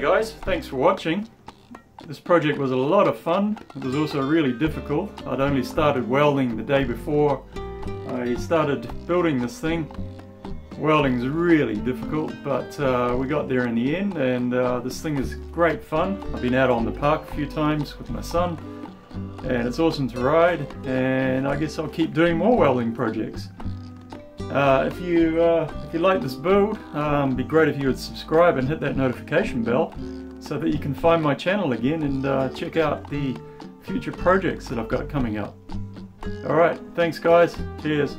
Guys, thanks for watching. This project was a lot of fun. It was also really difficult. I'd only started welding the day before I started building this thing. Welding's really difficult, but uh, we got there in the end and uh, this thing is great fun. I've been out on the park a few times with my son and it's awesome to ride and I guess I'll keep doing more welding projects. Uh, if you uh, if you like this build, um, be great if you would subscribe and hit that notification bell so that you can find my channel again and uh, check out the future projects that I've got coming up. Alright, thanks guys. Cheers.